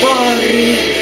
corre.